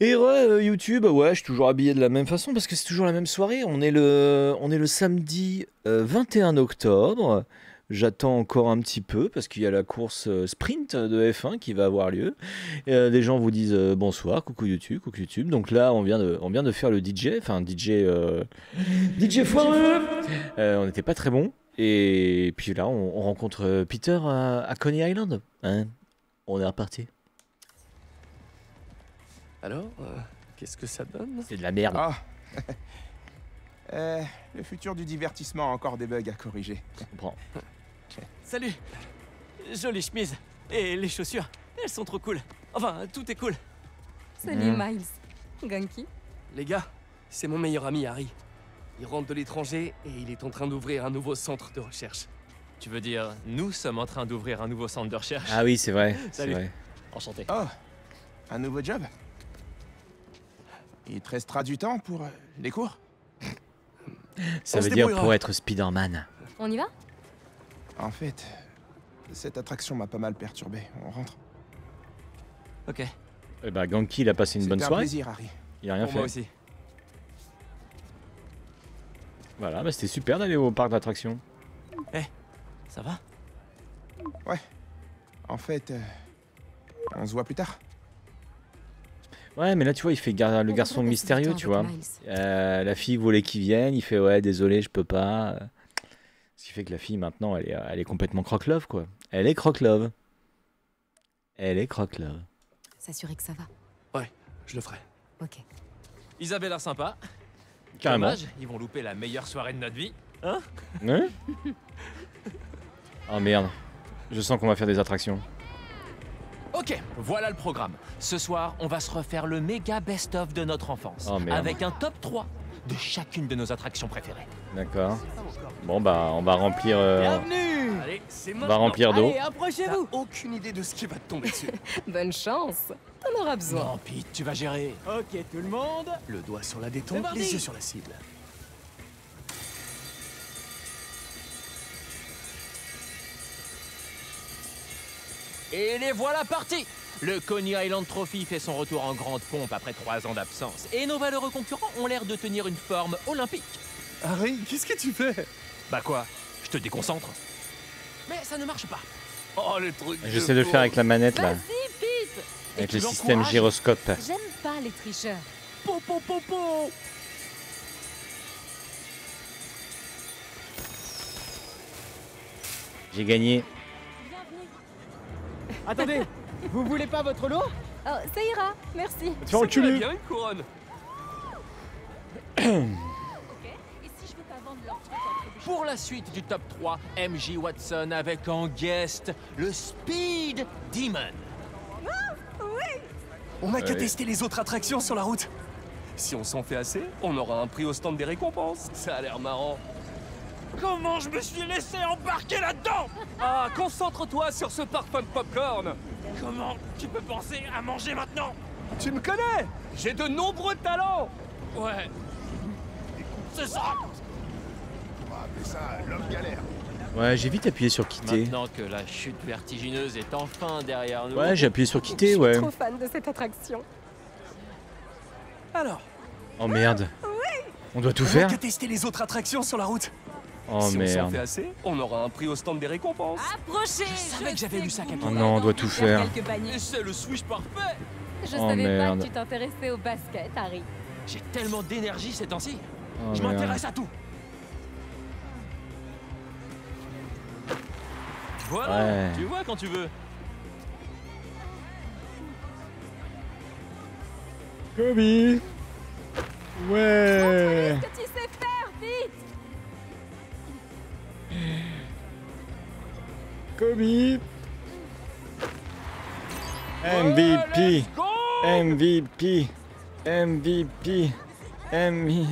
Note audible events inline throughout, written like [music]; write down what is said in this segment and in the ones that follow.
Et euh, YouTube, ouais, je suis toujours habillé de la même façon parce que c'est toujours la même soirée. On est le, samedi euh, 21 octobre. J'attends encore un petit peu parce qu'il y a la course euh, sprint de F1 qui va avoir lieu. Et, euh, des gens vous disent euh, bonsoir, coucou YouTube, coucou YouTube. Donc là, on vient de, faire le DJ, enfin DJ, euh, DJ foireux. Euh, on n'était pas très bon. Et puis là, on, on rencontre euh, Peter à, à Coney Island. Hein on est reparti. Alors, euh, qu'est-ce que ça donne? C'est de la merde. Ah [laughs] Euh, Le futur du divertissement a encore des bugs à corriger. Je comprends. [laughs] Salut Jolie chemise. Et les chaussures, elles sont trop cool. Enfin, tout est cool. Salut Mhm. Miles. Gunky Les gars, c'est mon meilleur ami Harry. Il rentre de l'étranger et il est en train d'ouvrir un nouveau centre de recherche. Tu veux dire, nous sommes en train d'ouvrir un nouveau centre de recherche? Ah oui, c'est vrai. [laughs] c'est Salut. vrai. Enchanté. Oh Un nouveau job? Il te restera du temps pour euh, les cours? Ça On veut dire pour être Spider-Man. On y va? En fait, cette attraction m'a pas mal perturbé. On rentre. Ok. Eh ben, Ganki, il a passé une bonne un soirée. plaisir, Harry. Il a rien Pour fait. moi aussi. Voilà, bah, c'était super d'aller au parc d'attractions. Ça va? En fait, euh, on se voit plus tard. Ouais, mais là, tu vois, il fait gar- le On garçon mystérieux, tu vois. Euh, la fille voulait qu'il vienne, il fait ouais, désolé, je peux pas. Ce qui fait que la fille, maintenant, elle est, euh, elle est complètement croque-love, quoi. Elle est croque-love. Elle est croque-love. S'assurer que ça va. Je le ferai. Ok. Ils avaient l'air sympas. Carrément. Dommage, ils vont louper la meilleure soirée de notre vie. Hein? [laughs] Oh merde. Je sens qu'on va faire des attractions. Ok, voilà le programme. Ce soir, on va se refaire le méga best-of de notre enfance. Oh, merde. avec un top 3 de chacune de nos attractions préférées. D'accord. Bon, bah, on va remplir. euh, Bienvenue Allez, c'est on va remplir d'eau. Allez, approchez-vous aucune idée de ce qui va te tomber dessus. [laughs] Bonne chance. T'en auras besoin. Non, Pete, tu vas gérer. Ok, tout le monde. Le doigt sur la détente, les yeux sur la cible. Et les voilà partis Le Coney Island Trophy fait son retour en grande pompe après trois ans d'absence. Et nos valeureux concurrents ont l'air de tenir une forme olympique. Harry, qu'est-ce que tu fais? Bah quoi Je te déconcentre Mais ça ne marche pas. Oh, le truc. J'essaie de le faire avec la manette, là. Vas-y, Pete Avec le système gyroscope. J'aime pas les tricheurs. Po, po, po, po. J'ai gagné. Attendez, vous voulez pas votre lot? Oh, ça ira. Merci. Tu Ça ferait bien une couronne. [coughs] Et si je veux pas vendre leur truc entre Pour la suite du top 3, MJ Watson avec en guest le Speed Demon. On n'a qu'à tester les autres attractions sur la route. Si on s'en fait assez, on aura un prix au stand des récompenses. Ça a l'air marrant. Comment je me suis laissé embarquer là-dedans Ah, concentre-toi sur ce parfum de popcorn. Comment tu peux penser à manger maintenant Tu me connais J'ai de nombreux talents. Ouais. C'est ça Ouais, j'ai vite appuyé sur quitter. Maintenant que la chute vertigineuse est enfin derrière nous. Ouais, j'ai appuyé sur Je quitter, suis ouais. trop fan de cette attraction. Alors, Oh merde. On doit tout on faire qu'à tester les autres attractions sur la route. Oh si on s'en fait merde. assez, on aura un prix au stand des récompenses. Approchez Je savais que j'avais lu ça quelque Oh part. non, on doit tout faire. C'est le switch parfait Je Oh, savais merde. pas que tu t'intéressais au basket, Harry. J'ai tellement d'énergie ces temps-ci. Oh Je merde. m'intéresse à tout. Voilà, Ouais. tu vois quand tu veux. Kobe Ouais Kobe. MVP MVP MVP MVP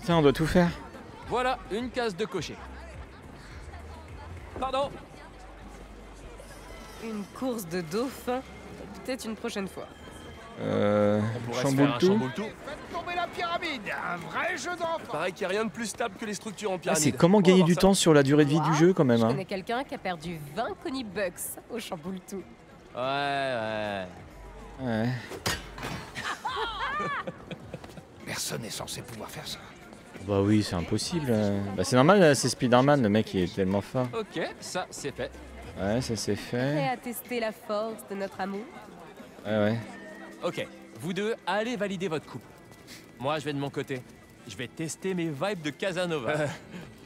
Putain, on doit tout faire. Voilà, une case de cocher. Pardon. Une course de dauphin. Peut-être une prochaine fois. Euh. On pourrait se chamboule faire un tout. chamboule tout. Tomber la pyramide Un vrai jeu d'enfant Pareil qu'il n'y a rien de plus stable que les structures en Ah, pyramide. c'est comment gagner du ça. temps sur la durée de vie du jeu quand même. Je Hein. connais quelqu'un qui a perdu 20 Connie Bucks au chamboule-tout. Ouais, ouais. Ouais. [laughs] Personne n'est censé pouvoir faire ça. Bah oui, c'est impossible. euh. Bah c'est normal, c'est Spider-Man, le mec il est tellement fort. Ok, ça c'est fait. Ouais, ça c'est Prêt fait. à tester la force de notre amour Ouais, ouais. Ok, vous deux, allez valider votre couple. Moi, je vais de mon côté. Je vais tester mes vibes de Casanova. Euh,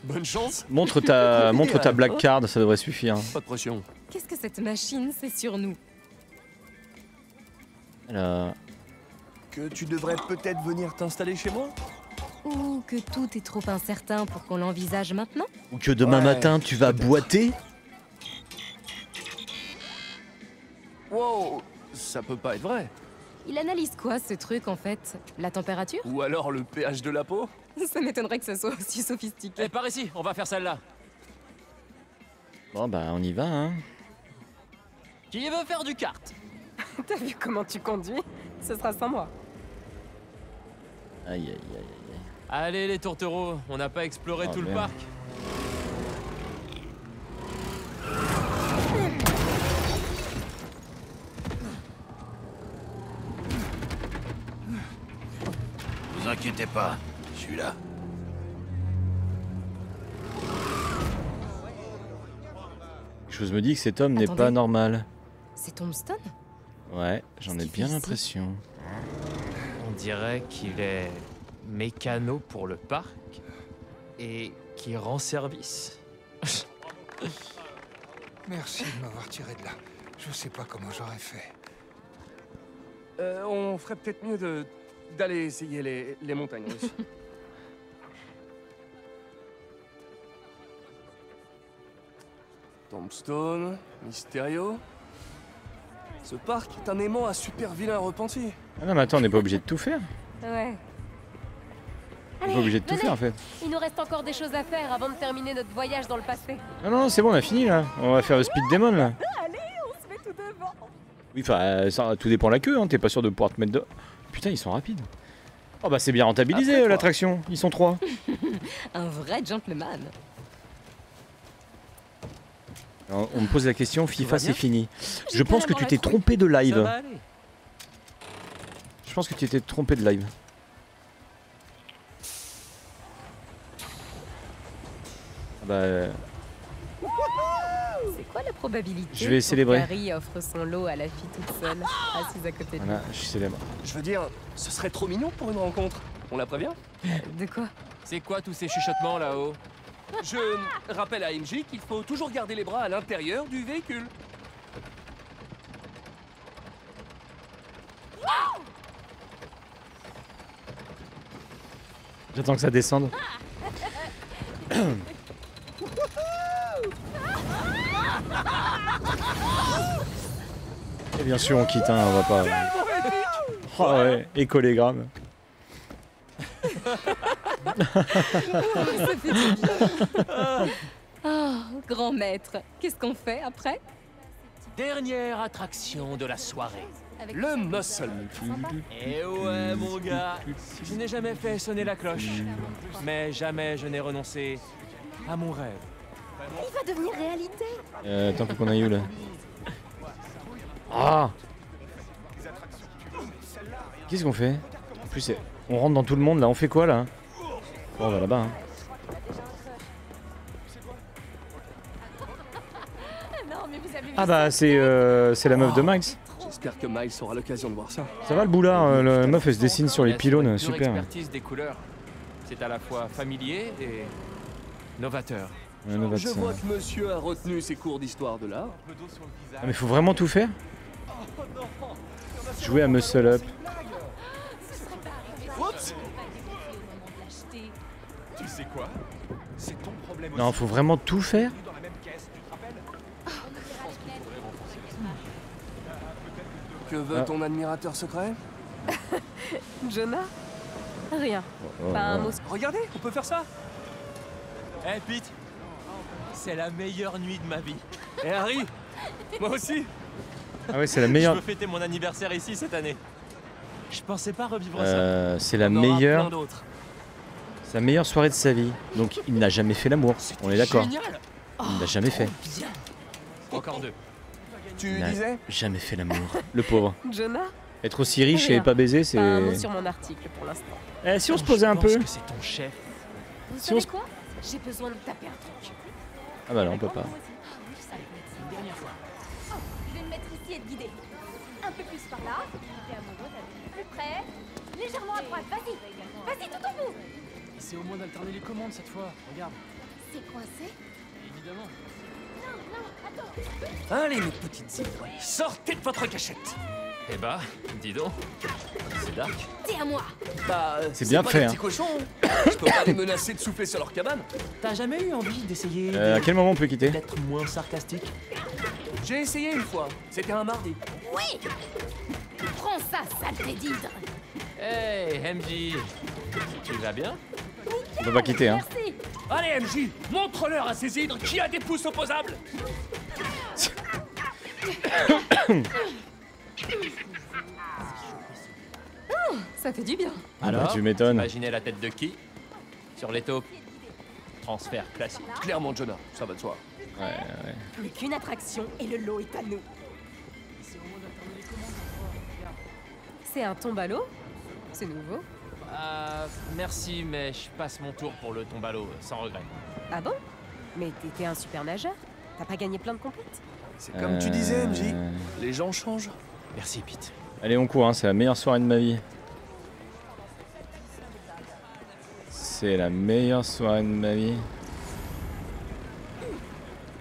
bonne chance. Montre ta, [laughs] montre ta black card, ça devrait suffire. Pas de pression. Qu'est-ce que cette machine sait sur nous Alors, Que tu devrais peut-être venir t'installer chez moi Ou que tout est trop incertain pour qu'on l'envisage maintenant Ou que demain Ouais, matin tu vas boiter Wow, ça peut pas être vrai. Il analyse quoi ce truc en fait? La température? Ou alors le pH de la peau? [laughs] Ça m'étonnerait que ça soit aussi sophistiqué. Eh, par ici, on va faire celle-là. Bon bah on y va hein. Qui veut faire du kart? [laughs] T'as vu comment tu conduis? Ce sera sans moi. Aïe aïe aïe aïe. Allez les tourtereaux, on n'a pas exploré Oh, tout le parc. Inquiétez pas, je suis là. Quelque chose me dit que cet homme n'est pas normal. C'est Tombstone Ouais, j'en ai bien l'impression. On dirait qu'il est mécano pour le parc et qui rend service. [laughs] Merci de m'avoir tiré de là. Je sais pas comment j'aurais fait. Euh, on ferait peut-être mieux de d'aller essayer les, les montagnes russes. [laughs] Tombstone, Mysterio. Ce parc est un aimant à super vilain repenti. Ah non mais attends, on n'est pas obligé de tout faire. Ouais. On n'est pas obligé de tout faire en fait. Il nous reste encore des choses à faire avant de terminer notre voyage dans le passé. Non non, c'est bon, on a fini là. On va faire le speed demon là. Allez, on se met tout devant. Oui, enfin, euh, ça, tout dépend de la queue, hein. t'es pas sûr de pouvoir te mettre de... Putain, ils sont rapides. Oh bah c'est bien rentabilisé l'attraction, ils sont trois. [laughs] Un vrai gentleman. Alors, on me pose la question, FIFA c'est fini. Je pense que tu t'es trompé de live. Je pense que tu t'es trompé de live. Ah Bah, la probabilité Je vais célébrer. qu'Harry offre son lot à la fille toute seule, assise à côté de voilà, je suis célèbre. Je veux dire, ce serait trop mignon pour une rencontre. On la prévient? Lui. De quoi? C'est quoi tous ces chuchotements là-haut? Je rappelle à MJ qu'il faut toujours garder les bras à l'intérieur du véhicule. J'attends que ça descende. [coughs] [coughs] [coughs] Et bien sûr on quitte, hein, on va pas... Oh ouais. Oh, grand maître, qu'est-ce qu'on fait après? Dernière attraction de la soirée. Le muscle. Eh ouais, mon gars, je n'ai jamais fait sonner la cloche, mais jamais je n'ai renoncé à mon rêve. Il va devenir réalité. Euh, attends, faut qu'on aille où là Ah Qu'est-ce qu'on fait En plus, c'est- on rentre dans tout le monde là, on fait quoi là Bon, on va là-bas. hein. [laughs] Ah bah, c'est euh, c'est la meuf de Max. J'espère que Miles aura l'occasion de voir ça. Ça va le boulard euh, La meuf elle se dessine sur les pylônes, super. expertise des couleurs. C'est à la fois familier et novateur. Je vois que monsieur a retenu ses cours d'histoire de l'art. Ah, mais faut vraiment tout faire? Jouer à Muscle Up. Tu sais quoi? C'est ton problème Non, faut vraiment tout faire? Rappelles? Que veut Ah. ton admirateur secret? [laughs] Jonah? Rien. Oh, Pas un oh. mot. Regardez, on peut faire ça. Eh Pete, c'est la meilleure nuit de ma vie. Et Harry Moi aussi Ah ouais, c'est la Je meilleure. veux fêter mon anniversaire ici cette année. Je pensais pas revivre ça. Euh, c'est la On meilleure, sa meilleure soirée de sa vie. Donc il n'a jamais fait l'amour. On est d'accord. Génial Il n'a jamais fait. Encore deux. Tu disais jamais fait l'amour. Le pauvre. Jonah Être aussi riche et pas baiser, c'est. Sur mon article pour l'instant. Eh, si on se Je posait un pense peu que c'est ton chef. Vous Si on savez se- quoi? J'ai besoin de taper un truc. Ah bah non, on peut pas. Je vais me mettre ici et te guider. Un peu plus par là. Plus près. Légèrement à droite. Vas-y. Vas-y tout au bout. C'est au moins d'alterner les commandes cette fois. Regarde. C'est coincé Évidemment. Non, non, attends. Allez, mes petites ivroies, sortez de votre cachette. Eh bah, dis donc. C'est dark. T'es à moi. Bah, C'est bien pas fait, des hein. petits cochons. Je peux pas les menacer de souffler sur leur cabane. T'as jamais eu envie d'essayer Euh, à quel moment on peut quitter d'être moins sarcastique J'ai essayé une fois. C'était un mardi. Oui Prends ça, saleté d'hydre. Hey, MJ Tu vas bien On peut pas quitter, hein. Merci. Allez, MJ, montre-leur à ces hydres qui a des pouces opposables. [coughs] [coughs] [coughs] Ça fait du bien. Ah bah, tu m'étonnes. Imaginez la tête de qui? Sur les taupes Transfert classique. Clairement, Jonah, ça va de soi. Plus qu'une attraction et le lot est à nous. C'est un tombe à l'eau? C'est nouveau? Euh, merci, mais je passe mon tour pour le tombalo, sans regret. Ah bon? Mais t'étais un super nageur T'as pas gagné plein de compètes? C'est comme tu disais, MJ. Euh, Les gens changent. Merci, Pete. Allez, on court, hein. c'est la meilleure soirée de ma vie. C'est la meilleure soirée de ma vie.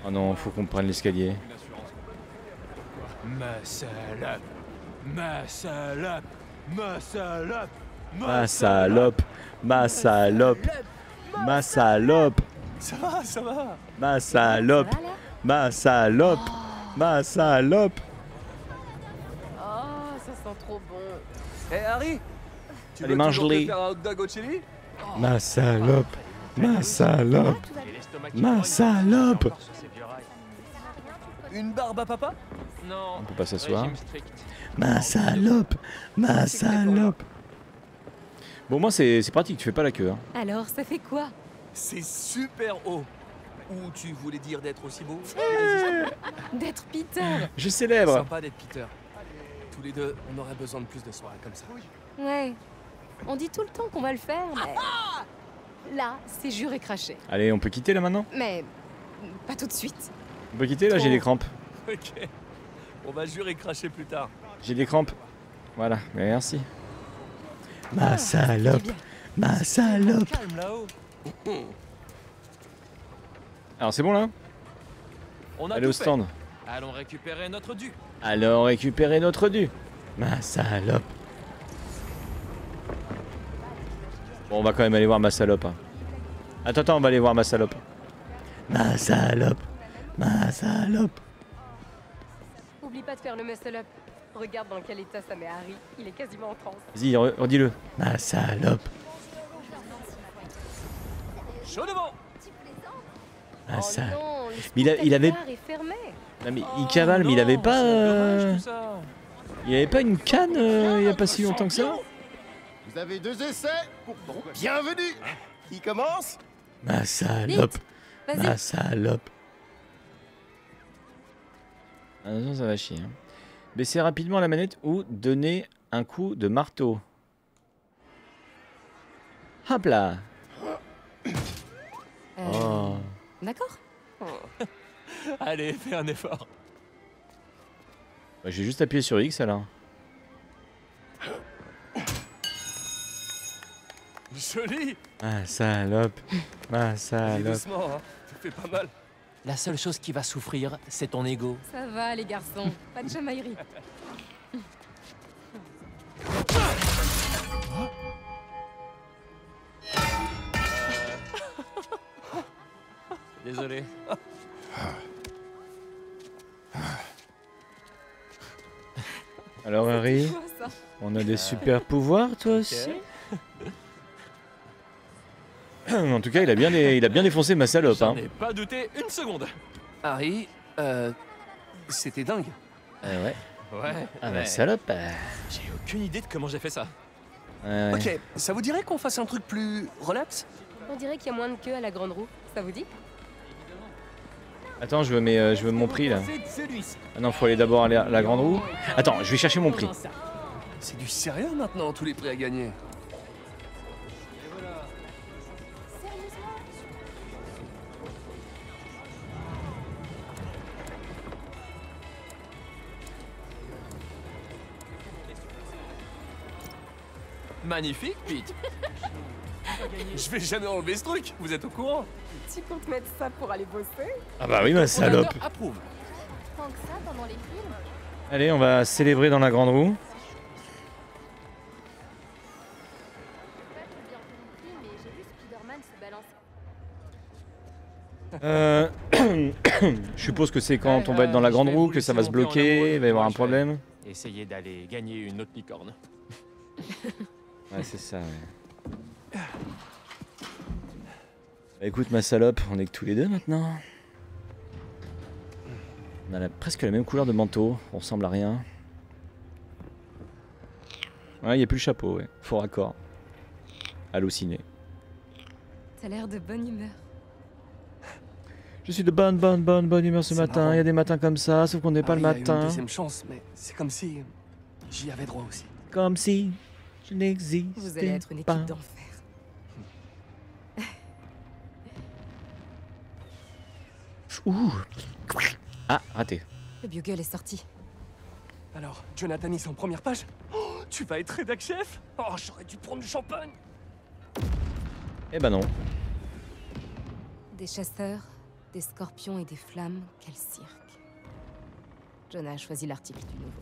Oh non, faut qu'on prenne l'escalier. Ma salope Ma salope Ma salope Ma salope, ma salope, ma salope, Ça va, ça va. ma salope, ma salope, ma salope. Oh, trop bon. Eh, Harry Tu Allez, veux toujours mange-les. te faire un hot dog au chili? Ma salope, ma salope, Ma salope. Une barbe à papa? Non. On peut pas s'asseoir. Ma salope, ma salope. Bon, moi c'est c'est pratique, tu fais pas la queue. hein. Alors, ça fait quoi? C'est super haut. Ou tu voulais dire d'être aussi beau? [laughs] D'être Peter Je célèbre. Sympa d'être Peter. Tous les deux, on aurait besoin de plus de soirées comme ça. Ouais. On dit tout le temps qu'on va le faire, mais... Là, c'est juré craché. Allez, on peut quitter là maintenant? Mais... Pas tout de suite. On peut quitter là, j'ai des crampes. Ok. On va jurer cracher plus tard. J'ai des crampes. Voilà, merci. Ma Ah, du salope, ma salope. Alors c'est bon là? On a Allez au fait. stand. Allons récupérer notre dû. Alors récupérer notre dû. Ma salope. Bon, on va quand même aller voir ma salope. hein. Attends, attends, on va aller voir ma salope. Ma salope. Ma salope. Oublie pas de faire le muscle up. Regarde dans quel état ça met Harry. Il est quasiment en transe. Vas-y, re- redis-le. Ma salope. Chaud devant Ma oh salope. Mais il a- il avait- spectacle est fermé. Non, mais il cavale, mais il avait pas. Euh. Il avait pas une canne euh, il y a pas si longtemps que ça Vous avez deux essais pour bienvenue. Qui commence Ma salope. Ma salope. Attention, ça va chier. hein. Baissez rapidement la manette ou donnez un coup de marteau. Hop là. Euh, Oh. D'accord. [laughs] [laughs] Allez, fais un effort. Bah, J'ai juste appuyé sur X alors. Joli Ma salope. Vas-y [laughs] salope. doucement, hein. Ça fait pas mal. La seule chose qui va souffrir, c'est ton ego. Ça va, les garçons. Pas de chamaillerie. [laughs] Désolé. Alors Harry, on a des super pouvoirs toi aussi [clears throat] En tout cas, il a bien, dé- il a bien défoncé ma salope. J'en Hein. ai pas douté une seconde. Harry, euh... C'était dingue. Ah ouais. Ouais. Ah ouais. ma salope. euh, J'ai aucune idée de comment j'ai fait ça. ouais. Ok, ça vous dirait qu'on fasse un truc plus relax? On dirait qu'il y a moins de queue à la grande roue. Ça vous dit? Attends, je veux, mes, euh, je veux mon prix là. Ah non, faut aller d'abord à la, la grande roue. Attends, je vais chercher mon prix. C'est du sérieux maintenant, tous les prix à gagner. Magnifique, Pete. [laughs] Je vais jamais enlever ce truc, vous êtes au courant Tu comptes mettre ça pour aller bosser Ah bah oui, ma salope. Approuve. Tant que ça pendant les films Allez, on va célébrer dans la grande roue. Euh, [coughs] [coughs] je suppose que c'est quand on va être dans la grande roue que ça va se bloquer, il va y avoir un problème. Essayez d'aller gagner une autre licorne. Ouais, c'est ça, ouais. Bah, écoute, ma salope, on est que tous les deux maintenant. On a la- presque la même couleur de manteau, on ressemble à rien. Ouais, il a plus le chapeau, ouais. Faux raccord. Halluciné. T'as l'air de bonne humeur. Je suis de bonne, bonne, bonne, bonne humeur ce matin. Il y a des matins comme ça, sauf qu'on n'est pas Harry le a eu une matin. deuxième chance, mais c'est comme si j'y avais droit aussi. Comme si je n'existais Vous allez être une pas. équipe d'enfer. Ouh. Ah, raté. Le bugle est sorti. Alors, Jonathan Is en première page Oh, Tu vas être rédac chef? Oh, j'aurais dû prendre du champagne Eh ben non. Des chasseurs, des scorpions et des flammes, quel cirque. Jonah a choisi l'article du nouveau.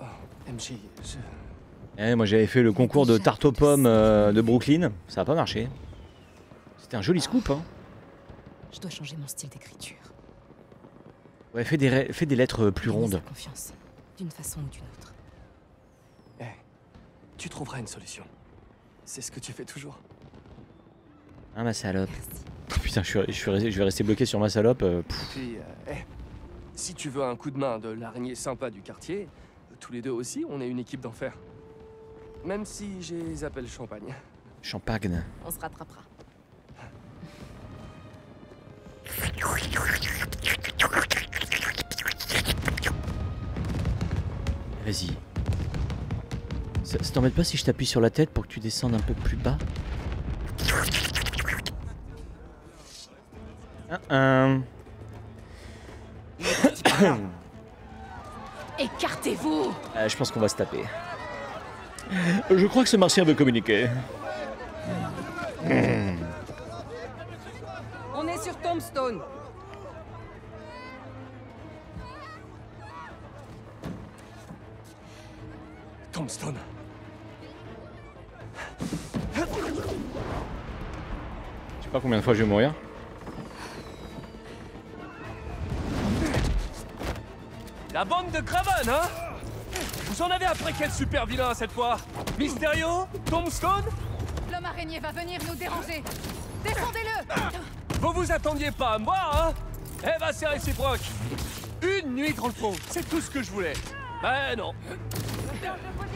Oh, MJ, je... Eh, moi j'avais fait le concours de tarte aux pommes euh, de Brooklyn, ça a pas marché. C'était un joli scoop, hein. Je dois changer mon style d'écriture. Ouais, fais des, fais des lettres plus Gagner sa rondes. confiance, d'une façon ou d'une autre. Eh, tu trouveras une solution. C'est ce que tu fais toujours. Hein, ma salope. Merci. Oh, putain, je, suis, je, suis resté, je vais rester bloqué sur ma salope. euh, pff. Puis, euh, eh, si tu veux un coup de main de l'araignée sympa du quartier, tous les deux aussi, on est une équipe d'enfer. Même si j'ai les appels champagne. champagne. On se rattrapera. Vas-y. Ça, ça t'embête pas si je t'appuie sur la tête pour que tu descendes un peu plus bas Un, un. [coughs] Écartez-vous Euh, je pense qu'on va se taper. Je crois que ce martien veut communiquer. On est sur Tombstone Tombstone. Je sais pas combien de fois je vais mourir. La bande de Craven, hein? Vous en avez après quel super vilain cette fois? Mysterio? Tombstone? L'homme araignée va venir nous déranger Descendez-le Vous vous attendiez pas à moi, hein? Eh ben c'est réciproque Une nuit dans le pot, c'est tout ce que je voulais. Ben non.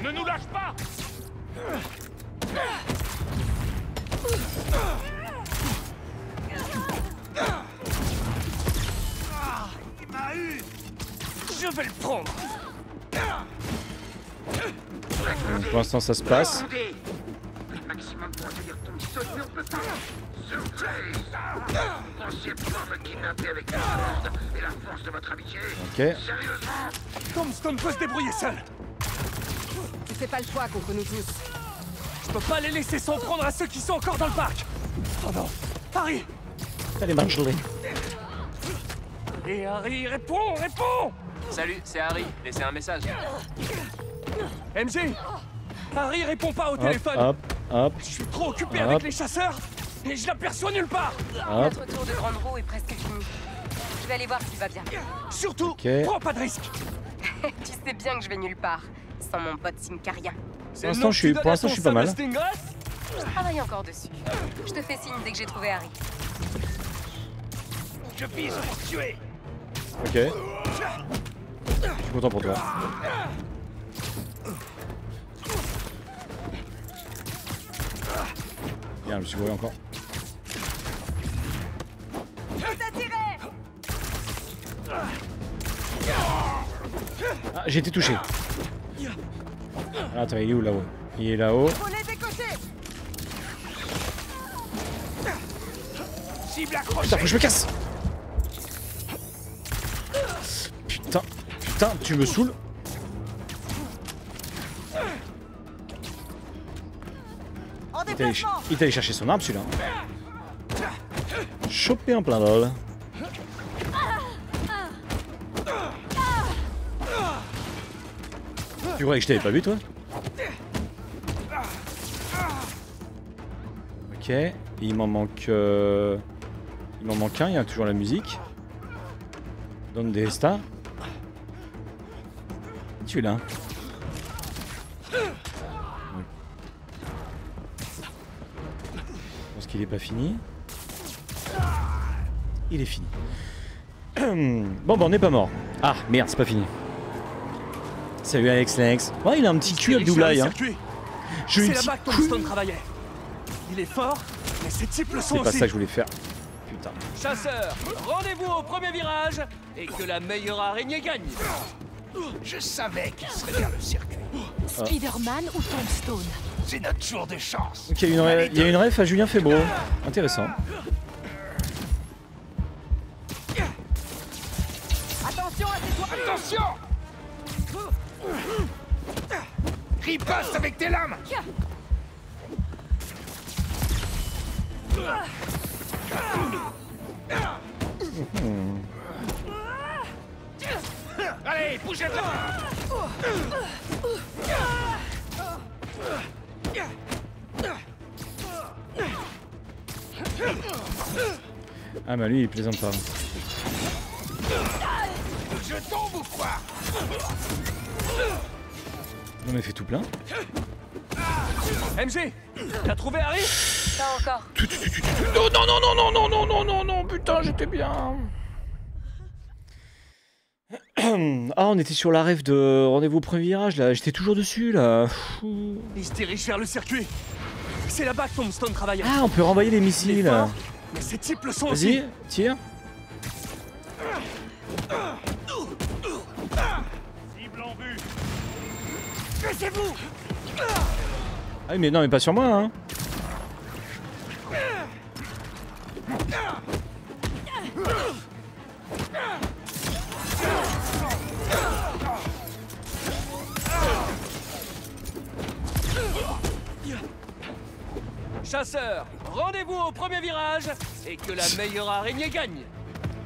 Ne nous lâche pas Je vais le prendre Donc, pour l'instant, ça se passe. Le maximum pour accueillir ton sonne, mais on peut pas. Surprise Vous pensiez pouvoir me kidnapper avec la force et la force de votre amitié Ok. Sérieusement? Tombstone peut se débrouiller seul Tu fais pas le choix contre nous tous. Je peux pas les laisser s'en prendre à ceux qui sont encore dans le parc Oh non Harry Allez, marche Et Harry, réponds, réponds Salut, c'est Harry. Laissez un message. MJ Harry répond pas au Hop, téléphone hop, hop, Je suis trop occupé Hop. avec les chasseurs et je l'aperçois nulle part hop. Notre tour de grande roue est presque fini. Je vais aller voir s'il va bien. Surtout, prends pas de risque [laughs] tu sais bien que je vais nulle part. Sans mon pote Sincarien. C'est l'instant, je suis- pour l'instant, je suis pas mal. Je travaille encore dessus. Je te fais signe dès que j'ai trouvé Harry. Je vise pour tuer Ok. Je suis content pour toi. Bien, je me suis gouré encore. Ah, j'ai été touché. Ah, attends, il est où là-haut Il est là-haut. Putain, faut que je me casse Putain, putain, tu me saoules. Il est allé, chercher son arme celui-là. Chopé en plein vol. Tu croyais que je t'avais pas vu toi Ok, il m'en manque... euh, Il m'en manque un, il y a toujours la musique. Donde está Tu es là? Je pense qu'il est pas fini. Il est fini. [clears throat] bon, bah on n'est pas mort. Ah, merde, c'est pas fini. Salut Alex Lex. Ouais, il a un petit cul Abdoulaye. le Hein. Je lui Tombstone travaillait. Il est fort, mais ses types le sont C'est pas aussi. ça que je voulais faire. Putain. Chasseur, rendez-vous au premier virage et que la meilleure araignée gagne. Je savais qu'il serait vers le circuit. Spider-Man ou Tombstone? C'est notre jour de chance. Ok, il y a une, ré- il y a une ref à Julien Febro. Intéressant. Avec tes lames Allez, bougez de là Ah bah lui, il plaisante pas. Je tombe ou quoi? Non mais fait tout plein. MG, t'as trouvé Harry? Pas encore. Non, non, non, non, non, non, non, non, non, non, putain, j'étais bien. [clears throat] Ah, on était sur la rêve de rendez-vous au premier virage là, j'étais toujours dessus là. Il se dirige vers le circuit. C'est là-bas que Tombstone travaillait. Ah, on peut renvoyer les missiles. mais ses types le sont Vas-y, aussi. tire. Ah mais non, mais pas sur moi hein. Chasseur, rendez-vous au premier virage et que la meilleure araignée gagne.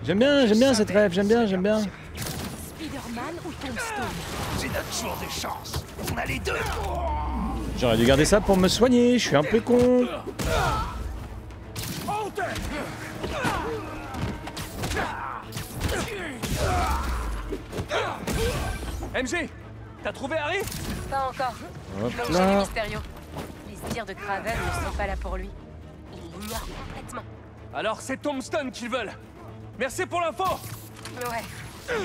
J'aime bien, j'aime bien cette rêve, j'aime bien, j'aime bien. Spider-Man ou Tombstone? C'est notre jour de chance. On a les deux. J'aurais dû garder ça pour me soigner, je suis un peu con. MG, t'as trouvé Harry? Pas encore. Hop là. Les sbires de Craven ne sont pas là pour lui. Ils l'ignorent complètement. Alors c'est Tombstone qu'ils veulent. Merci pour l'info. Ouais.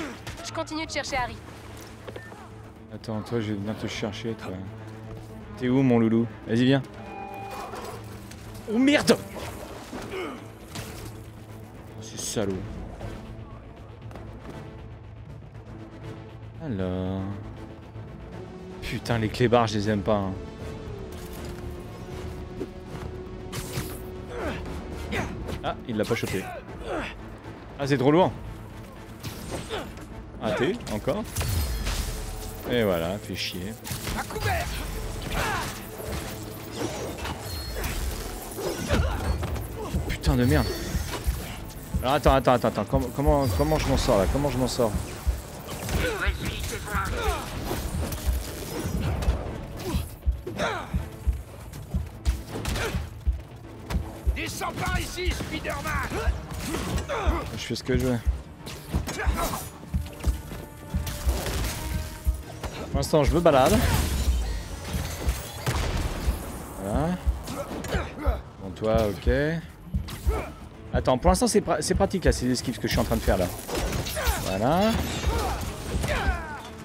Je continue de chercher Harry. Attends, toi, je vais venir te chercher, toi. T'es où, mon loulou Vas-y, viens. Oh merde C'est salaud. Alors... Putain, les clébards, je les aime pas. hein. Ah, il l'a pas chopé. Ah, c'est trop loin. Raté, encore. Et voilà, fait chier. À couvert Putain de merde. Alors attends, attends, attends, attends. Comment, comment, comment je m'en sors là? Comment je m'en sors? Descends par ici, Spider-Man Je fais ce que je veux. Pour l'instant, je me balade. Voilà. Bon, toi, ok. Attends, pour l'instant c'est pratique là, ces esquives que je suis en train de faire là. Voilà.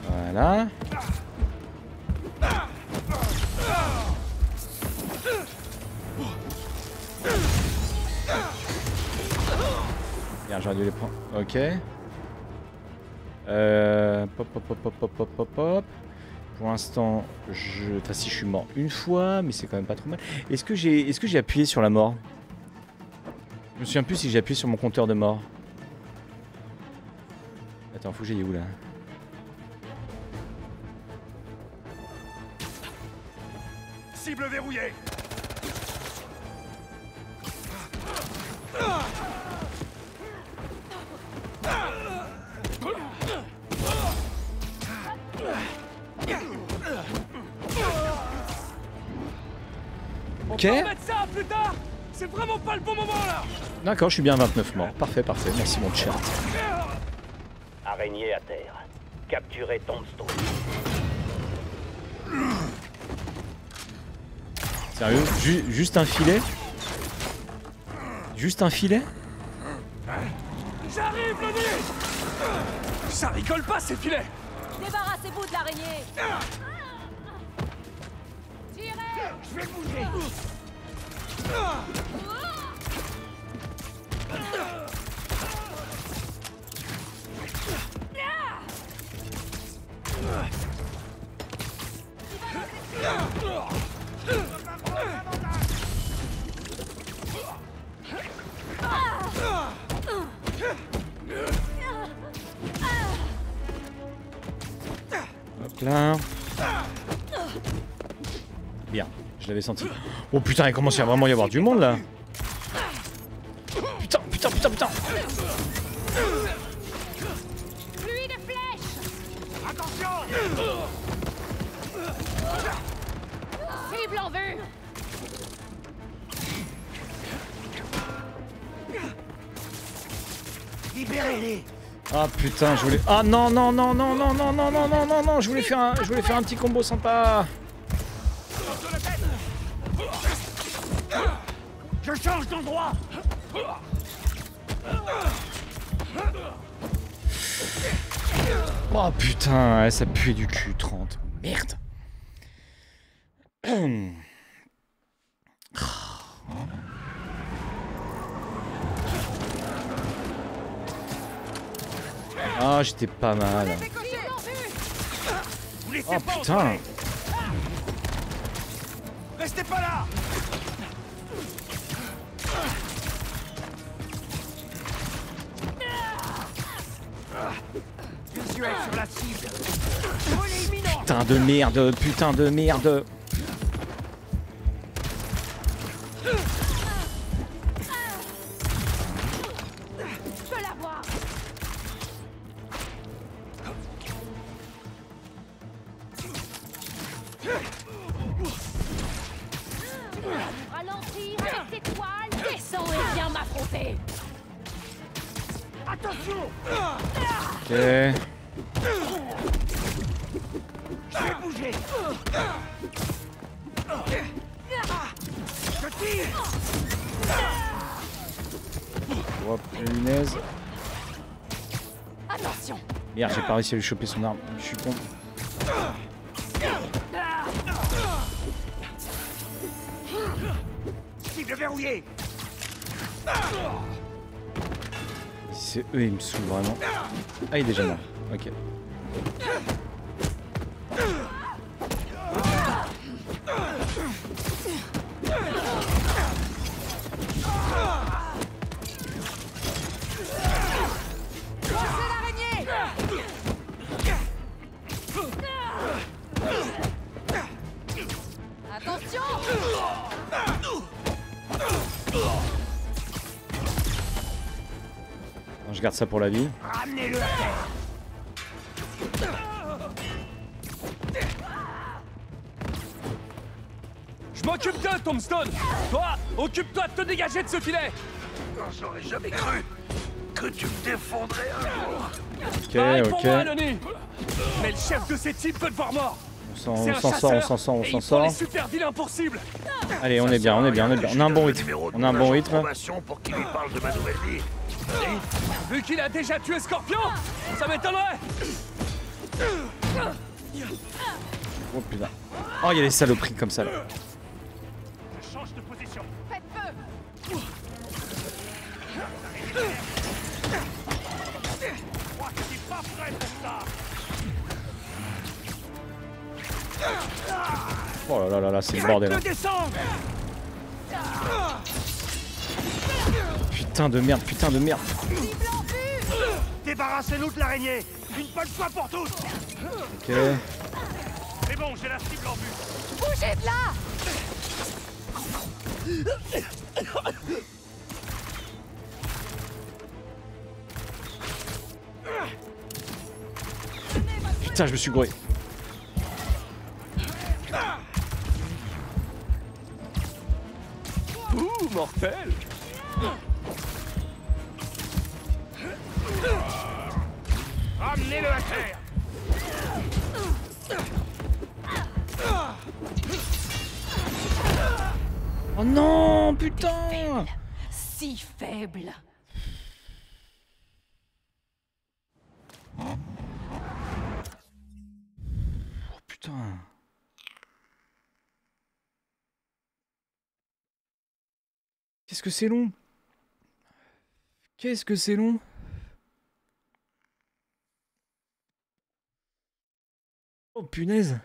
Voilà. Merde, j'aurais dû les prendre. Ok. Euh, pop, pop, pop, pop, pop, pop, pop. Pour l'instant, je... Enfin, si je suis mort une fois, mais c'est quand même pas trop mal. Est-ce que j'ai est appuyé sur la mort? Je me souviens plus si j'ai appuyé sur mon compteur de mort. Attends, faut que j'aille où là? Cible verrouillée D'accord, je suis bien à 29 morts. Parfait, parfait. Merci mon chat. Araignée à terre. Capturez Tombstone. Sérieux? Ju- Juste un filet? Juste un filet? J'arrive, Ça rigole pas ces filets Débarrassez-vous de l'araignée Tirez Je vais bouger. Bien, je l'avais senti. Oh putain, il commence à vraiment y avoir du monde là. Ah putain, je voulais. Ah non, non, non, non, non, non, non, non, non, non, non, je voulais faire un, je voulais faire un petit combo sympa. Je change d'endroit Oh putain, ça pue du cul, 30. Merde. Ah, j'étais pas mal. Oh putain. Restez pas là Putain de merde, putain de merde. Réussi à lui choper son arme. Je suis con. Cible verrouillée C'est eux, ils me saoulent vraiment. Ah, il est déjà mort. Ok. Attention je garde ça pour la vie. Ramenez-le Je m'occupe d'eux, Tombstone Toi, occupe-toi de te dégager de ce filet J'aurais jamais cru que tu me défendrais un jour. Ok, Pareil pour ok. moi, Lenny Mais le chef de ces types peut te voir mort s'en on s'en sort, on s'en sort, on s'en les sort. Allez, on est bien, on est bien, on est bien. On a un bon rythme. On a un bon rythme. Information pour qu'il lui parle de ma nouvelle vie. Vu qu'il a déjà tué Scorpion, ça m'étonnerait Oh putain. Oh, il y a des saloperies comme ça là. Oh là là là là, c'est le bordel. hein. descendre Putain de merde, putain de merde. Débarrassez-nous de l'araignée Une bonne fois pour toutes Ok. C'est bon, j'ai la cible en vue Bougez de là Putain, je me suis gouré. Mortel Qu'est-ce que c'est long? Qu'est-ce que c'est long? Oh punaise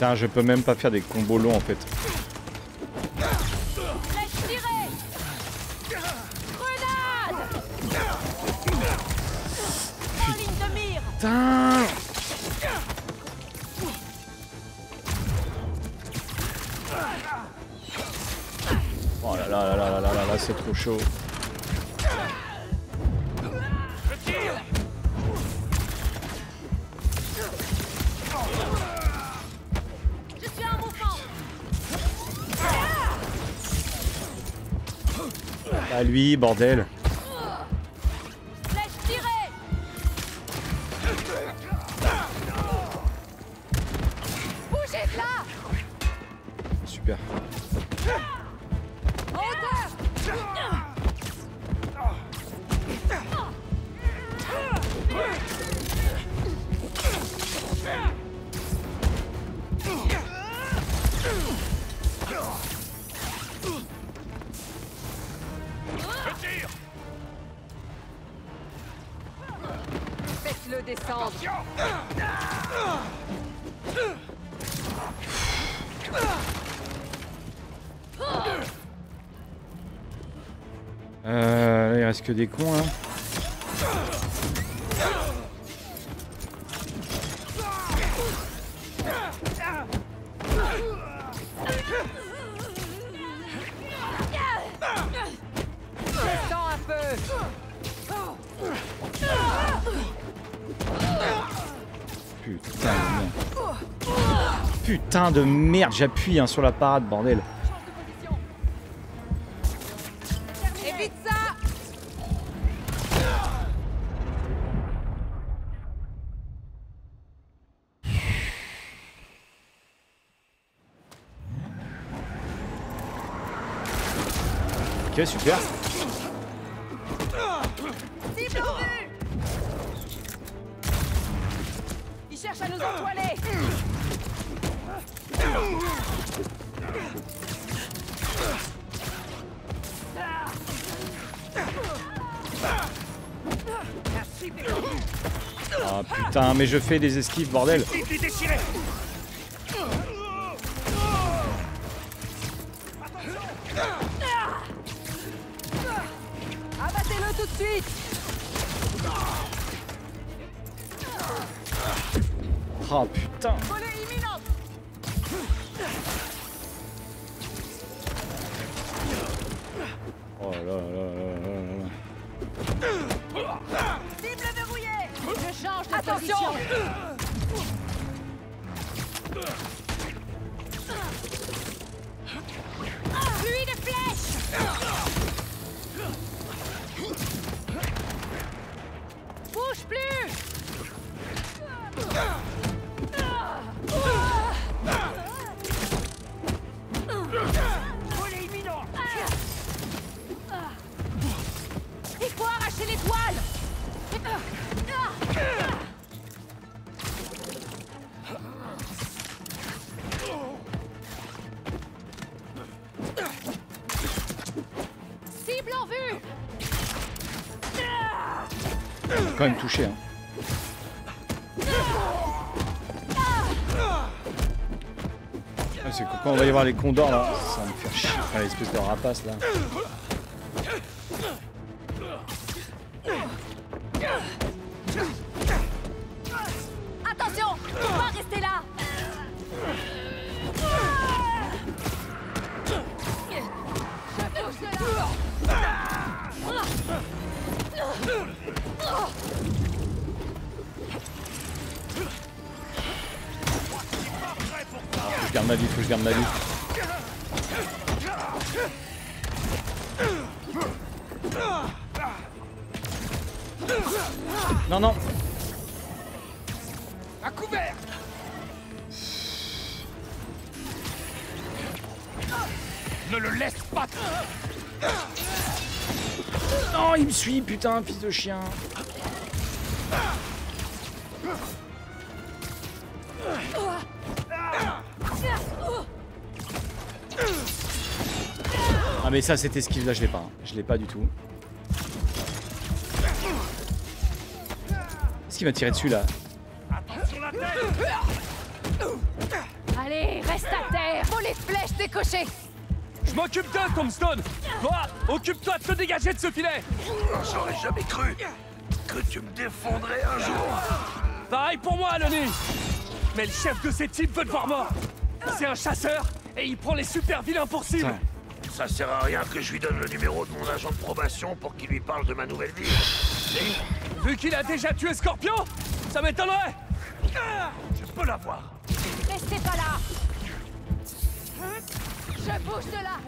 Putain, je peux même pas faire des combos longs en fait. Putain Oh là là là là là là là, là c'est trop chaud. Lui, bordel. Que des cons là. Peu Putain de merde. Putain de merde, j'appuie hein, sur la parade, bordel. Ok, super. Il cherche à nous empoiler Ah putain, mais je fais des esquives, bordel. Oh putain. Quand même touché. Hein. C'est quand on va y voir les condors là, ça va me faire chier. Enfin, l'espèce de rapace là. Putain, fils de chien. Ah mais ça, cette esquive là, je l'ai pas. hein. Je l'ai pas du tout. Est-ce qu'il m'a tiré dessus là Allez, reste à terre Faut les flèches décochées Je m'occupe d'eux, Tombstone. Toi, occupe-toi de te dégager de ce filet. J'aurais jamais cru que tu me défendrais un jour. Pareil pour moi, Aloni. Mais le chef de ces types veut te voir mort. C'est un chasseur, et il prend les super vilains pour cible. Ça sert à rien que je lui donne le numéro de mon agent de probation pour qu'il lui parle de ma nouvelle vie. Vu qu'il a déjà tué Scorpion, ça m'étonnerait. Je peux l'avoir. Restez pas là Je bouge de là.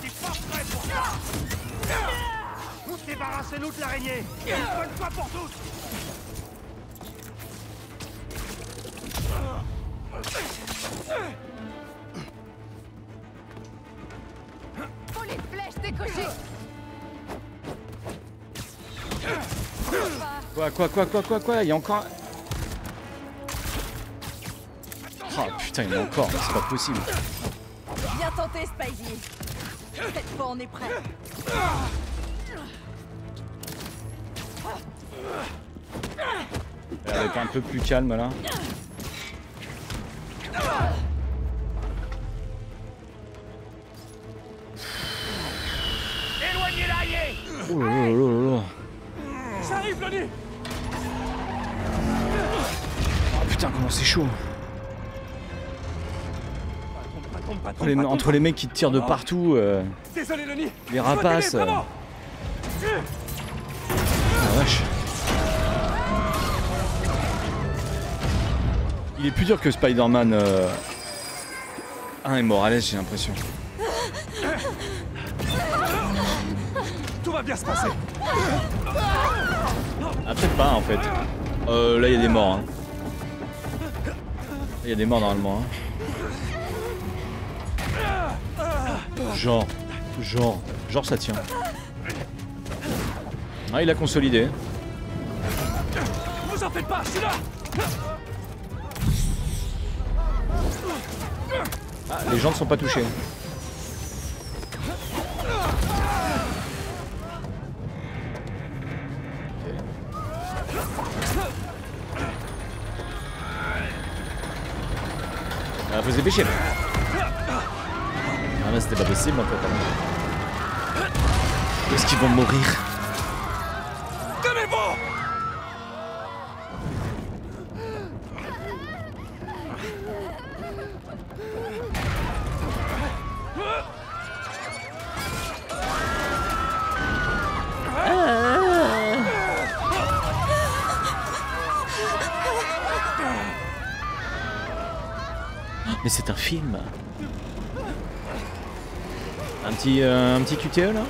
T'es pas prêt pour ça. Débarrassez-nous de l'araignée. Une bonne fois pour toutes. Faut les flèches décochées. Quoi, quoi, quoi, quoi, quoi, quoi Il y a encore... un- Oh putain, il y en a encore, mais c'est pas possible. Bien tenté, Spidey. Cette fois, on est prêt. Elle va être un peu plus calme là. Oh là là là là. J'arrive, Loni Oh putain, comment c'est chaud. Entre les, entre mecs qui te tirent de partout, euh, Désolé, les rapaces. euh. Ah vache. Il est plus dur que Spider-Man euh, 1 et Morales, j'ai l'impression. Tout va bien se passer Ah, peut-être pas en fait. Euh, là, il y a des morts. hein. Il y a des morts normalement. hein. Genre, genre, genre ça tient. Ah, il a consolidé. Vous en faites pas, je suis là Ah, les gens ne sont pas touchés. Ah, vous dépêchez là. Possible en fait. alors. Est-ce qu'ils vont mourir Tenez-vous Mais c'est un film. Un petit, euh, un petit QTE là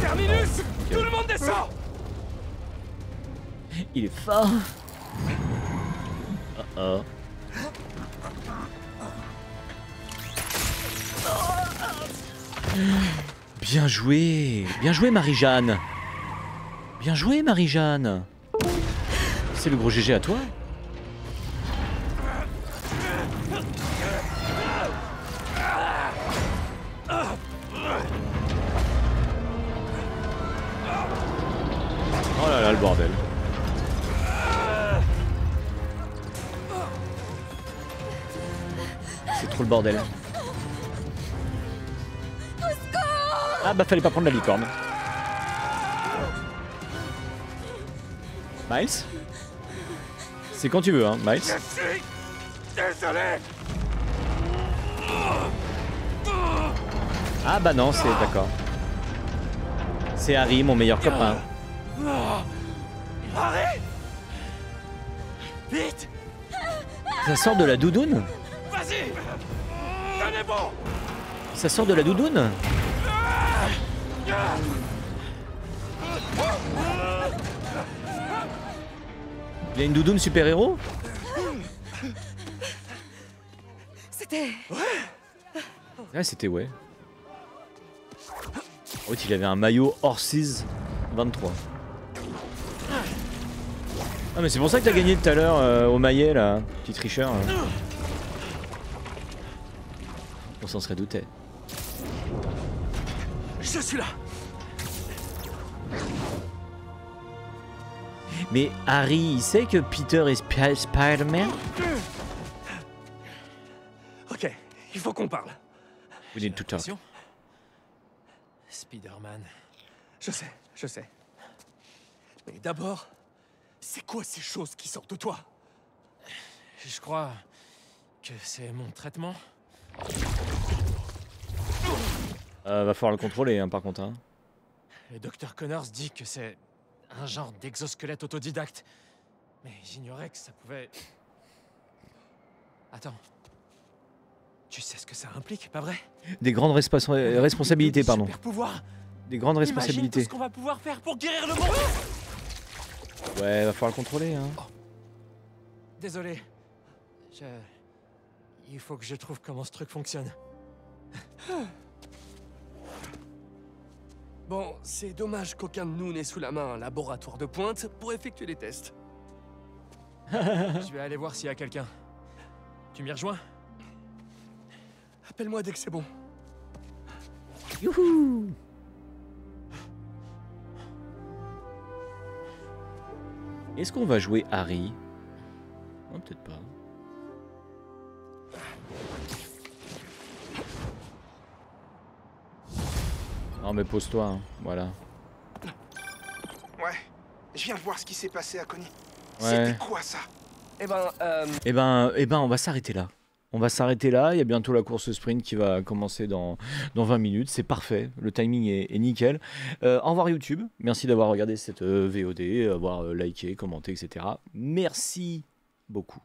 terminus Tout le monde descend Il est fort. Oh oh. Bien joué, bien joué Marie-Jeanne. Bien joué Marie-Jeanne. C'est le gros GG à toi. Bordel. Ah bah fallait pas prendre la licorne. Miles? C'est quand tu veux, hein, Miles. Désolé. Ah bah non, c'est d'accord. C'est Harry, mon meilleur copain. Arrête Vite Ça sort de la doudoune? Vas-y Tenez bon Ça sort de la doudoune Il a une doudoune super-héros C'était. Ouais, c'était ouais. En fait, il avait un maillot Horses 23. Ah, mais c'est pour ça que t'as gagné tout à l'heure euh, au maillet là, petit tricheur. hein. On s'en serait douté. Je suis là Mais Harry, il sait que Peter est Spi- Spider-Man? Ok, il faut qu'on parle. We need to talk. Attention. Spider-Man. Je sais, je sais. Mais d'abord, c'est quoi ces choses qui sortent de toi? Je crois que c'est mon traitement. Euh, va falloir le contrôler hein, par contre. Hein. Le docteur Connors dit que c'est un genre d'exosquelette autodidacte. Mais j'ignorais que ça pouvait... Attends. Tu sais ce que ça implique, pas vrai? Des grandes responsa- responsabilités, pardon. Pouvoir Des grandes Imagine tout responsabilités. ce qu'on va pouvoir faire pour guérir le monde Ouais, va falloir le contrôler. Hein. Désolé. Je... Il faut que je trouve comment ce truc fonctionne. [sighs] Bon, c'est dommage qu'aucun de nous n'ait sous la main un laboratoire de pointe pour effectuer les tests. [laughs] je vais aller voir s'il y a quelqu'un. Tu m'y rejoins? Appelle-moi dès que c'est bon. Youhou Est-ce qu'on va jouer Harry? Non, peut-être pas. Non mais pose-toi, hein. voilà. Ouais, je viens de voir ce qui s'est passé à Connie. Ouais. C'était quoi ça? Eh ben, euh... Eh ben, eh ben, on va s'arrêter là. On va s'arrêter là. Il y a bientôt la course sprint qui va commencer dans, dans 20 minutes. C'est parfait. Le timing est, est nickel. Euh, au revoir YouTube. Merci d'avoir regardé cette euh, VOD, avoir euh, liké, commenté, etc. Merci beaucoup.